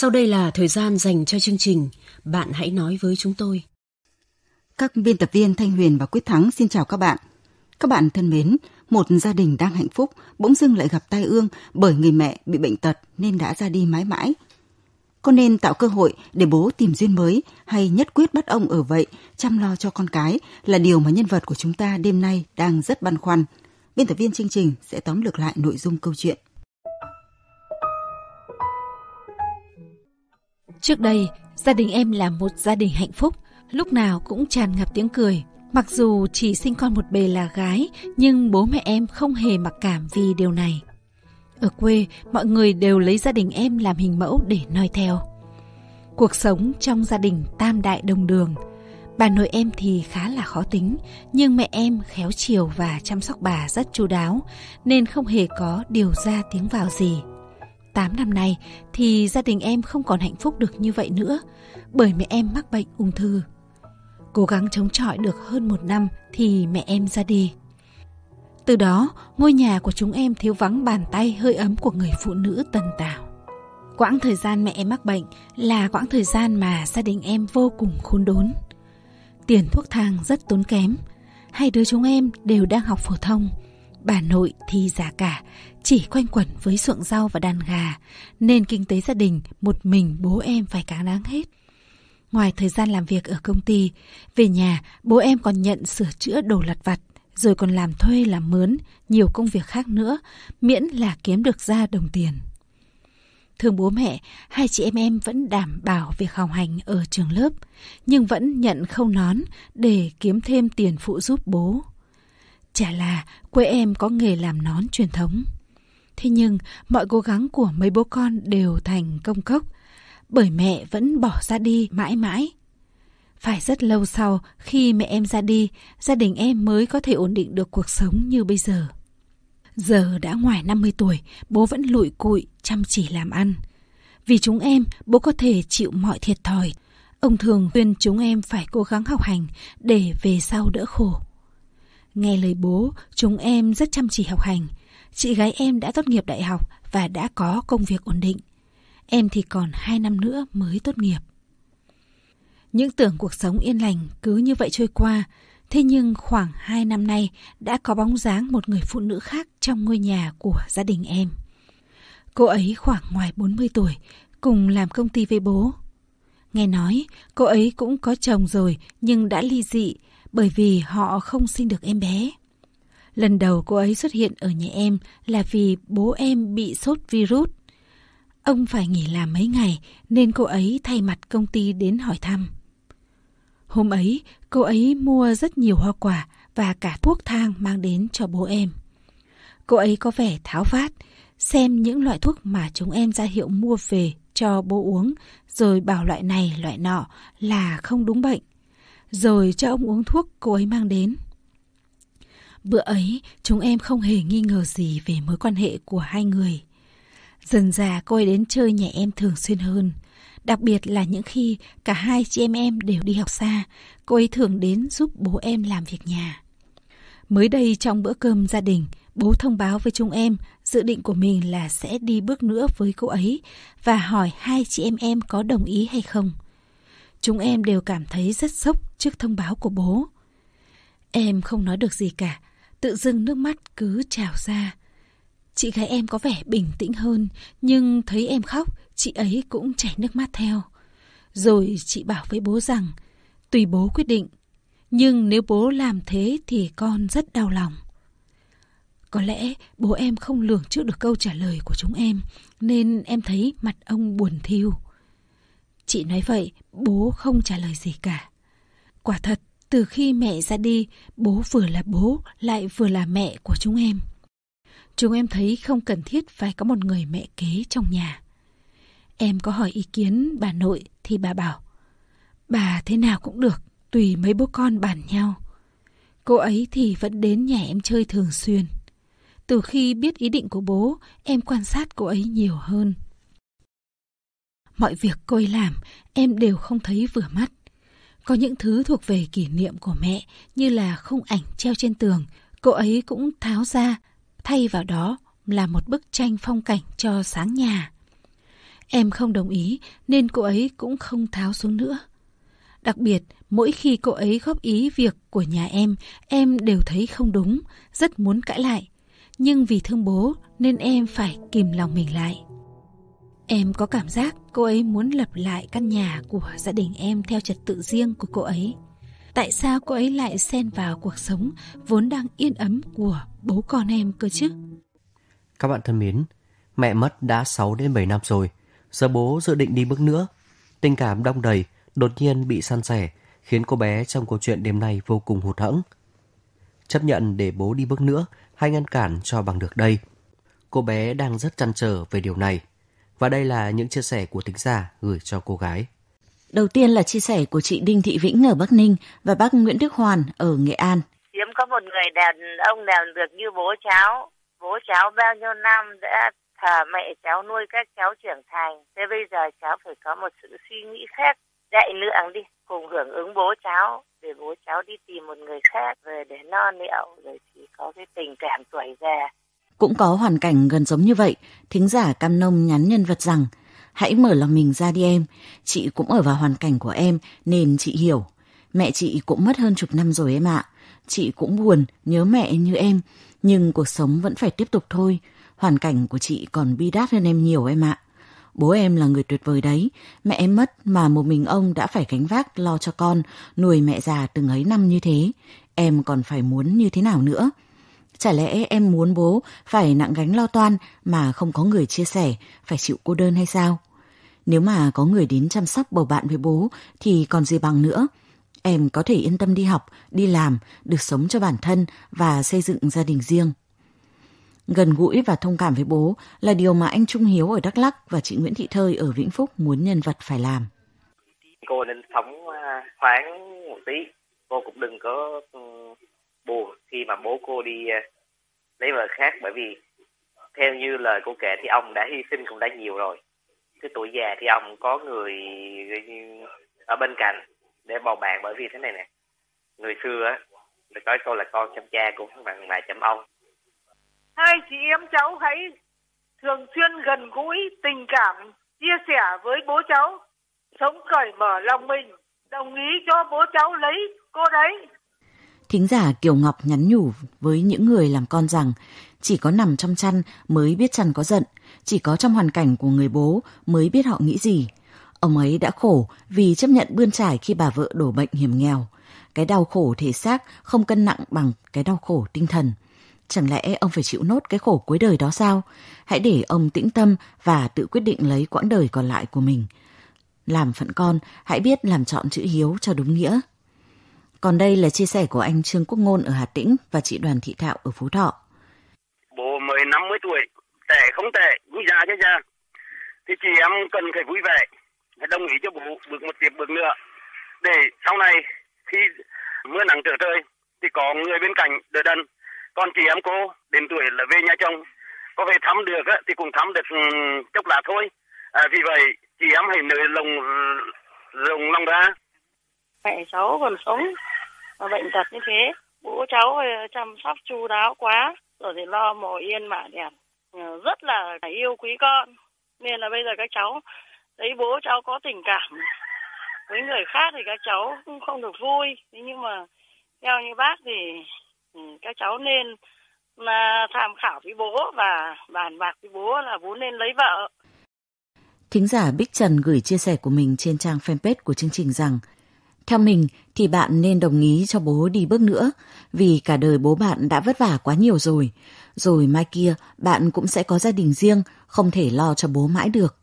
Sau đây là thời gian dành cho chương trình Bạn hãy nói với chúng tôi. Các biên tập viên Thanh Huyền và Quyết Thắng xin chào các bạn. Các bạn thân mến, một gia đình đang hạnh phúc bỗng dưng lại gặp tai ương bởi người mẹ bị bệnh tật nên đã ra đi mãi mãi. Có nên tạo cơ hội để bố tìm duyên mới hay nhất quyết bắt ông ở vậy chăm lo cho con cái là điều mà nhân vật của chúng ta đêm nay đang rất băn khoăn. Biên tập viên chương trình sẽ tóm lược lại nội dung câu chuyện. Trước đây, gia đình em là một gia đình hạnh phúc, lúc nào cũng tràn ngập tiếng cười. Mặc dù chỉ sinh con một bề là gái, nhưng bố mẹ em không hề mặc cảm vì điều này. Ở quê, mọi người đều lấy gia đình em làm hình mẫu để noi theo. Cuộc sống trong gia đình tam đại đồng đường. Bà nội em thì khá là khó tính, nhưng mẹ em khéo chiều và chăm sóc bà rất chu đáo, nên không hề có điều ra tiếng vào gì. 8 năm nay thì gia đình em không còn hạnh phúc được như vậy nữa bởi mẹ em mắc bệnh ung thư. Cố gắng chống chọi được hơn một năm thì mẹ em ra đi. Từ đó, ngôi nhà của chúng em thiếu vắng bàn tay hơi ấm của người phụ nữ tần tảo. Quãng thời gian mẹ em mắc bệnh là quãng thời gian mà gia đình em vô cùng khốn đốn. Tiền thuốc thang rất tốn kém. Hai đứa chúng em đều đang học phổ thông. Bà nội thì già cả, chỉ quanh quẩn với ruộng rau và đàn gà, nên kinh tế gia đình một mình bố em phải cáng đáng hết. Ngoài thời gian làm việc ở công ty, về nhà bố em còn nhận sửa chữa đồ lặt vặt, rồi còn làm thuê làm mướn, nhiều công việc khác nữa, miễn là kiếm được ra đồng tiền. Thương bố mẹ, hai chị em em vẫn đảm bảo việc học hành ở trường lớp, nhưng vẫn nhận khâu nón để kiếm thêm tiền phụ giúp bố. Chả là quê em có nghề làm nón truyền thống. Thế nhưng mọi cố gắng của mấy bố con đều thành công cốc, bởi mẹ vẫn bỏ ra đi mãi mãi. Phải rất lâu sau khi mẹ em ra đi, gia đình em mới có thể ổn định được cuộc sống như bây giờ. Giờ đã ngoài 50 tuổi, bố vẫn lụi cụi, chăm chỉ làm ăn. Vì chúng em, bố có thể chịu mọi thiệt thòi. Ông thường khuyên chúng em phải cố gắng học hành để về sau đỡ khổ. Nghe lời bố, chúng em rất chăm chỉ học hành. Chị gái em đã tốt nghiệp đại học và đã có công việc ổn định. Em thì còn 2 năm nữa mới tốt nghiệp. Những tưởng cuộc sống yên lành cứ như vậy trôi qua, thế nhưng khoảng 2 năm nay đã có bóng dáng một người phụ nữ khác trong ngôi nhà của gia đình em. Cô ấy khoảng ngoài 40 tuổi, cùng làm công ty với bố. Nghe nói, cô ấy cũng có chồng rồi nhưng đã ly dị bởi vì họ không sinh được em bé. Lần đầu cô ấy xuất hiện ở nhà em là vì bố em bị sốt virus. Ông phải nghỉ làm mấy ngày nên cô ấy thay mặt công ty đến hỏi thăm. Hôm ấy, cô ấy mua rất nhiều hoa quả và cả thuốc thang mang đến cho bố em. Cô ấy có vẻ tháo vát, xem những loại thuốc mà chúng em ra hiệu mua về cho bố uống, rồi bảo loại này loại nọ là không đúng bệnh rồi cho ông uống thuốc cô ấy mang đến. Bữa ấy, chúng em không hề nghi ngờ gì về mối quan hệ của hai người. Dần già cô ấy đến chơi nhà em thường xuyên hơn. Đặc biệt là những khi cả hai chị em em đều đi học xa, cô ấy thường đến giúp bố em làm việc nhà. Mới đây trong bữa cơm gia đình, bố thông báo với chúng em dự định của mình là sẽ đi bước nữa với cô ấy và hỏi hai chị em em có đồng ý hay không. Chúng em đều cảm thấy rất sốc trước thông báo của bố. Em không nói được gì cả, tự dưng nước mắt cứ trào ra. Chị gái em có vẻ bình tĩnh hơn, nhưng thấy em khóc, chị ấy cũng chảy nước mắt theo. Rồi chị bảo với bố rằng, tùy bố quyết định, nhưng nếu bố làm thế thì con rất đau lòng. Có lẽ bố em không lường trước được câu trả lời của chúng em, nên em thấy mặt ông buồn thiêu. Chị nói vậy, bố không trả lời gì cả. Quả thật, từ khi mẹ ra đi, bố vừa là bố lại vừa là mẹ của chúng em. Chúng em thấy không cần thiết phải có một người mẹ kế trong nhà. Em có hỏi ý kiến bà nội thì bà bảo Bà thế nào cũng được, tùy mấy bố con bàn nhau. Cô ấy thì vẫn đến nhà em chơi thường xuyên. Từ khi biết ý định của bố, em quan sát cô ấy nhiều hơn. Mọi việc cô ấy làm, em đều không thấy vừa mắt. Có những thứ thuộc về kỷ niệm của mẹ như là khung ảnh treo trên tường, cô ấy cũng tháo ra, thay vào đó là một bức tranh phong cảnh cho sáng nhà. Em không đồng ý nên cô ấy cũng không tháo xuống nữa. Đặc biệt, mỗi khi cô ấy góp ý việc của nhà em, em đều thấy không đúng, rất muốn cãi lại. Nhưng vì thương bố nên em phải kìm lòng mình lại. Em có cảm giác cô ấy muốn lập lại căn nhà của gia đình em theo trật tự riêng của cô ấy. Tại sao cô ấy lại xen vào cuộc sống vốn đang yên ấm của bố con em cơ chứ? Các bạn thân mến, mẹ mất đã 6 đến 7 năm rồi. Giờ bố dự định đi bước nữa. Tình cảm đong đầy, đột nhiên bị san sẻ, khiến cô bé trong câu chuyện đêm nay vô cùng hụt hẫng. Chấp nhận để bố đi bước nữa hay ngăn cản cho bằng được đây. Cô bé đang rất chăn trở về điều này. Và đây là những chia sẻ của tính giả gửi cho cô gái. Đầu tiên là chia sẻ của chị Đinh Thị Vĩnh ở Bắc Ninh và bác Nguyễn Đức Hoàn ở Nghệ An. Hiếm có một người đàn ông nào được như bố cháu. Bố cháu bao nhiêu năm đã thờ mẹ cháu nuôi các cháu trưởng thành. Thế bây giờ cháu phải có một sự suy nghĩ khác. Dạy lượng đi, cùng hưởng ứng bố cháu. Để bố cháu đi tìm một người khác về để no nẹo. Rồi chỉ có cái tình cảm tuổi già. Cũng có hoàn cảnh gần giống như vậy. Thính giả Cam Nông nhắn nhân vật rằng Hãy mở lòng mình ra đi em. Chị cũng ở vào hoàn cảnh của em nên chị hiểu. Mẹ chị cũng mất hơn chục năm rồi em ạ. Chị cũng buồn, nhớ mẹ như em. Nhưng cuộc sống vẫn phải tiếp tục thôi. Hoàn cảnh của chị còn bi đát hơn em nhiều em ạ. Bố em là người tuyệt vời đấy. Mẹ em mất mà một mình ông đã phải gánh vác lo cho con, nuôi mẹ già từng ấy năm như thế. Em còn phải muốn như thế nào nữa? Chả lẽ em muốn bố phải nặng gánh lo toan mà không có người chia sẻ, phải chịu cô đơn hay sao? Nếu mà có người đến chăm sóc bầu bạn với bố thì còn gì bằng nữa. Em có thể yên tâm đi học, đi làm, được sống cho bản thân và xây dựng gia đình riêng. Gần gũi và thông cảm với bố là điều mà anh Trung Hiếu ở Đắk Lắk và chị Nguyễn Thị Thơi ở Vĩnh Phúc muốn nhân vật phải làm. Cô nên sống khoáng thoáng một tí. Cô cũng đừng có ừ, buồn khi mà bố cô đi ờ, lấy vợ khác. Bởi vì theo như lời cô kể thì ông đã hy sinh cũng đã nhiều rồi. Cái tuổi già thì ông có người ở bên cạnh để bầu bạn bởi vì thế này nè. Người xưa á là nói câu là con chăm cha cũng bằng mẹ chăm ông. Hai chị em cháu hãy thường xuyên gần gũi, tình cảm, chia sẻ với bố cháu. Sống cởi mở lòng mình, đồng ý cho bố cháu lấy cô đấy. Thính giả Kiều Ngọc nhắn nhủ với những người làm con rằng chỉ có nằm trong chăn mới biết chăn có giận, chỉ có trong hoàn cảnh của người bố mới biết họ nghĩ gì. Ông ấy đã khổ vì chấp nhận bươn trải khi bà vợ đổ bệnh hiểm nghèo. Cái đau khổ thể xác không cân nặng bằng cái đau khổ tinh thần. Chẳng lẽ ông phải chịu nốt cái khổ cuối đời đó sao? Hãy để ông tĩnh tâm và tự quyết định lấy quãng đời còn lại của mình. Làm phận con, hãy biết làm chọn chữ hiếu cho đúng nghĩa. Còn đây là chia sẻ của anh Trương Quốc Ngôn ở Hà Tĩnh và chị Đoàn Thị Thạo ở Phú Thọ. Bố mới 50 tuổi, tệ không tệ, vui già chứ già. Thì chị em cần phải vui vẻ, đồng ý cho bố bước một tiếp bước nữa. Để sau này khi mưa nắng trở trời thì có người bên cạnh đỡ đần. Còn chị em cô đến tuổi là về nhà chồng, có về thăm được thì cũng thăm được ừ, chốc lá thôi. À, vì vậy chị em hãy nới lòng lòng lòng ra mẹ cháu còn sống. Mà bệnh tật như thế, bố cháu ờ, chăm sóc, chu đáo quá, rồi thì lo mồ yên mả đẹp. Ờ, rất là yêu quý con. Nên là bây giờ các cháu, thấy bố cháu có tình cảm với người khác thì các cháu cũng không được vui. Nhưng mà theo như bác thì ừ, các cháu nên là tham khảo với bố và bàn bạc với bố là bố nên lấy vợ. Thính giả Bích Trần gửi chia sẻ của mình trên trang fanpage của chương trình rằng theo mình thì bạn nên đồng ý cho bố đi bước nữa, vì cả đời bố bạn đã vất vả quá nhiều rồi. Rồi mai kia bạn cũng sẽ có gia đình riêng, không thể lo cho bố mãi được.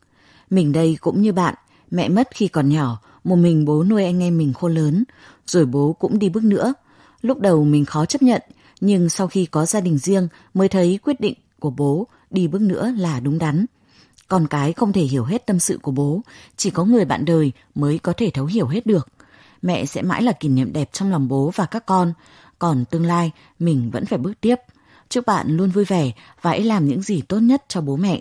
Mình đây cũng như bạn, mẹ mất khi còn nhỏ, một mình bố nuôi anh em mình khôn lớn, rồi bố cũng đi bước nữa. Lúc đầu mình khó chấp nhận, nhưng sau khi có gia đình riêng mới thấy quyết định của bố đi bước nữa là đúng đắn. Con cái không thể hiểu hết tâm sự của bố, chỉ có người bạn đời mới có thể thấu hiểu hết được mẹ sẽ mãi là kỷ niệm đẹp trong lòng bố và các con. Còn tương lai, mình vẫn phải bước tiếp. Chúc bạn luôn vui vẻ và hãy làm những gì tốt nhất cho bố mẹ.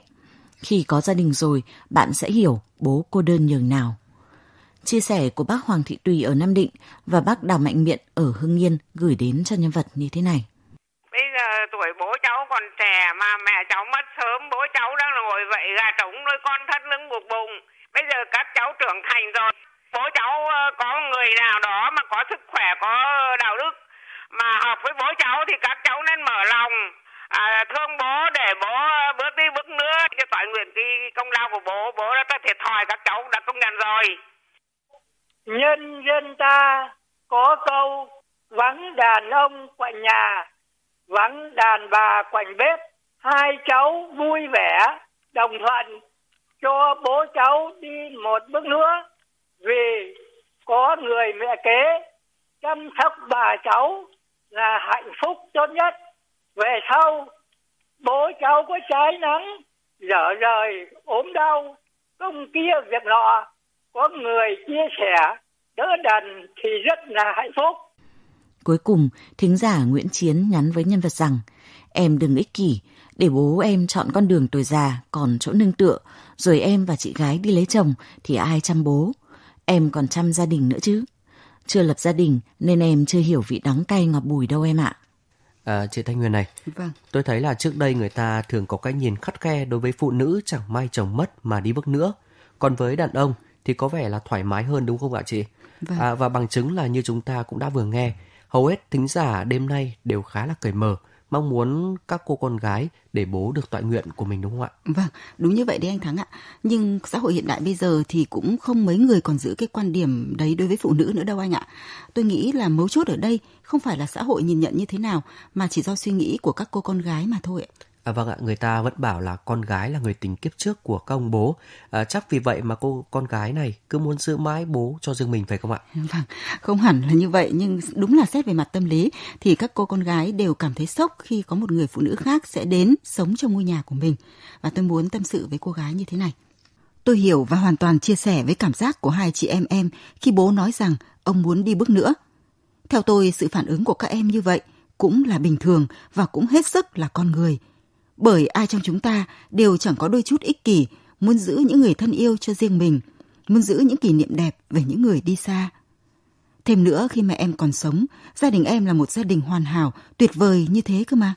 Khi có gia đình rồi, bạn sẽ hiểu bố cô đơn nhường nào. Chia sẻ của bác Hoàng Thị Tùy ở Nam Định và bác Đào Mạnh Miện ở Hưng Yên gửi đến cho nhân vật như thế này. Bây giờ tuổi bố cháu còn trẻ mà mẹ cháu mất sớm bố cháu đang ngồi vậy gà trống nuôi con thắt lưng buộc bụng bây giờ các cháu trưởng thành rồi bố cháu ờ, có người nào đó mà có sức khỏe có đạo đức mà học với bố cháu thì các cháu nên mở lòng. À, thương bố để bố ờ, bước đi bước nữa. Cho toại nguyện cái công lao của bố bố đã thiệt thòi các cháu đã công nhận rồi. Nhân dân ta có câu vắng đàn ông quạnh nhà vắng đàn bà quạnh bếp. Hai cháu vui vẻ đồng thuận cho bố cháu đi một bước nữa vì có người mẹ kế chăm sóc bà cháu là hạnh phúc tốt nhất về sau bố cháu có trái nắng dở rời ốm đau công kia việc nọ có người chia sẻ đỡ đần thì rất là hạnh phúc Cuối cùng, thính giả Nguyễn Chiến nhắn với nhân vật rằng Em đừng ích kỷ, để bố em chọn con đường tuổi già còn chỗ nương tựa, rồi em và chị gái đi lấy chồng thì ai chăm bố. Em còn chăm gia đình nữa chứ. Chưa lập gia đình nên em chưa hiểu vị đắng cay ngọt bùi đâu em ạ. À, chị Thanh Huyền này, Vâng. tôi thấy là trước đây người ta thường có cái nhìn khắt khe đối với phụ nữ chẳng may chồng mất mà đi bước nữa. Còn với đàn ông thì có vẻ là thoải mái hơn đúng không ạ chị? Vâng. À, và bằng chứng là như chúng ta cũng đã vừa nghe, hầu hết thính giả đêm nay đều khá là cởi mở, mong muốn các cô con gái để bố được tọa nguyện của mình đúng không ạ? Vâng, đúng như vậy đấy anh Thắng ạ. Nhưng xã hội hiện đại bây giờ thì cũng không mấy người còn giữ cái quan điểm đấy đối với phụ nữ nữa đâu anh ạ. Tôi nghĩ là mấu chốt ở đây không phải là xã hội nhìn nhận như thế nào mà chỉ do suy nghĩ của các cô con gái mà thôi ạ. À, vâng ạ, người ta vẫn bảo là con gái là người tình kiếp trước của các ông bố. À, chắc vì vậy mà cô con gái này cứ muốn giữ mãi bố cho riêng mình phải không ạ? Vâng, không hẳn là như vậy nhưng đúng là xét về mặt tâm lý thì các cô con gái đều cảm thấy sốc khi có một người phụ nữ khác sẽ đến sống trong ngôi nhà của mình. Và tôi muốn tâm sự với cô gái như thế này. Tôi hiểu và hoàn toàn chia sẻ với cảm giác của hai chị em em khi bố nói rằng ông muốn đi bước nữa. Theo tôi, sự phản ứng của các em như vậy cũng là bình thường và cũng hết sức là con người. Bởi ai trong chúng ta đều chẳng có đôi chút ích kỷ, muốn giữ những người thân yêu cho riêng mình, muốn giữ những kỷ niệm đẹp về những người đi xa. Thêm nữa khi mẹ em còn sống, gia đình em là một gia đình hoàn hảo, tuyệt vời như thế cơ mà.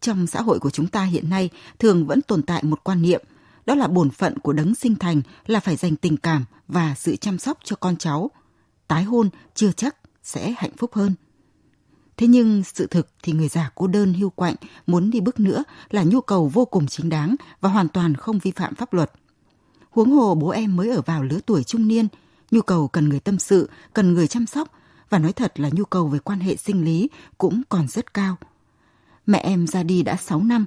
Trong xã hội của chúng ta hiện nay thường vẫn tồn tại một quan niệm, đó là bổn phận của đấng sinh thành là phải dành tình cảm và sự chăm sóc cho con cháu. Tái hôn chưa chắc sẽ hạnh phúc hơn. Thế nhưng sự thực thì người già cô đơn hưu quạnh muốn đi bước nữa là nhu cầu vô cùng chính đáng và hoàn toàn không vi phạm pháp luật. Huống hồ bố em mới ở vào lứa tuổi trung niên, nhu cầu cần người tâm sự, cần người chăm sóc và nói thật là nhu cầu về quan hệ sinh lý cũng còn rất cao. Mẹ em ra đi đã 6 năm,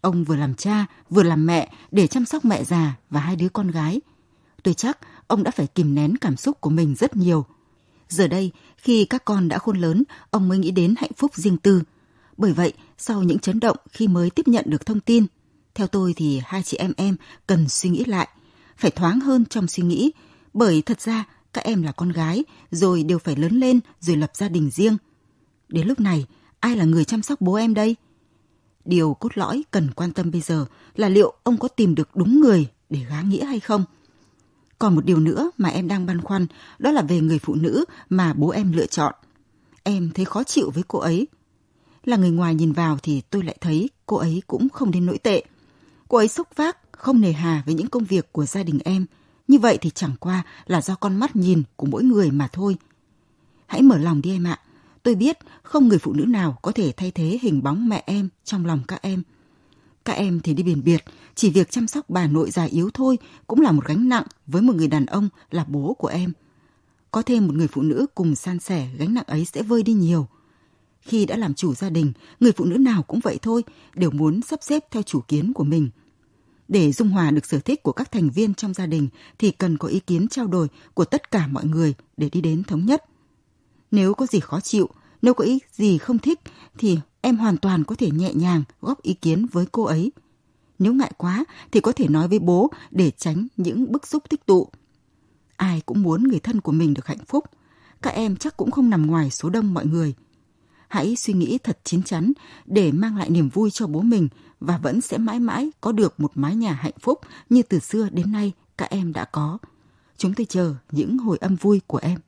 ông vừa làm cha vừa làm mẹ để chăm sóc mẹ già và hai đứa con gái. Tôi chắc ông đã phải kìm nén cảm xúc của mình rất nhiều. Giờ đây, khi các con đã khôn lớn, ông mới nghĩ đến hạnh phúc riêng tư. Bởi vậy, sau những chấn động khi mới tiếp nhận được thông tin, theo tôi thì hai chị em em cần suy nghĩ lại, phải thoáng hơn trong suy nghĩ, bởi thật ra các em là con gái, rồi đều phải lớn lên rồi lập gia đình riêng. Đến lúc này, ai là người chăm sóc bố em đây? Điều cốt lõi cần quan tâm bây giờ là liệu ông có tìm được đúng người để gá nghĩa hay không? Còn một điều nữa mà em đang băn khoăn, đó là về người phụ nữ mà bố em lựa chọn. Em thấy khó chịu với cô ấy. Là người ngoài nhìn vào thì tôi lại thấy cô ấy cũng không đến nỗi tệ. Cô ấy xúc vác, không nề hà với những công việc của gia đình em. Như vậy thì chẳng qua là do con mắt nhìn của mỗi người mà thôi. Hãy mở lòng đi em ạ. Tôi biết không người phụ nữ nào có thể thay thế hình bóng mẹ em trong lòng các em. Các em thì đi biển biệt, chỉ việc chăm sóc bà nội già yếu thôi cũng là một gánh nặng với một người đàn ông là bố của em. Có thêm một người phụ nữ cùng san sẻ gánh nặng ấy sẽ vơi đi nhiều. Khi đã làm chủ gia đình, người phụ nữ nào cũng vậy thôi, đều muốn sắp xếp theo chủ kiến của mình. Để dung hòa được sở thích của các thành viên trong gia đình thì cần có ý kiến trao đổi của tất cả mọi người để đi đến thống nhất. Nếu có gì khó chịu, nếu có ý gì không thích, thì em hoàn toàn có thể nhẹ nhàng góp ý kiến với cô ấy. Nếu ngại quá, thì có thể nói với bố để tránh những bức xúc tích tụ. Ai cũng muốn người thân của mình được hạnh phúc. Các em chắc cũng không nằm ngoài số đông mọi người. Hãy suy nghĩ thật chín chắn để mang lại niềm vui cho bố mình và vẫn sẽ mãi mãi có được một mái nhà hạnh phúc như từ xưa đến nay các em đã có. Chúng tôi chờ những hồi âm vui của em.